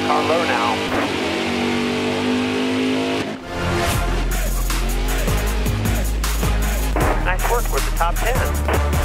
the car low now. Nice work with the top 10.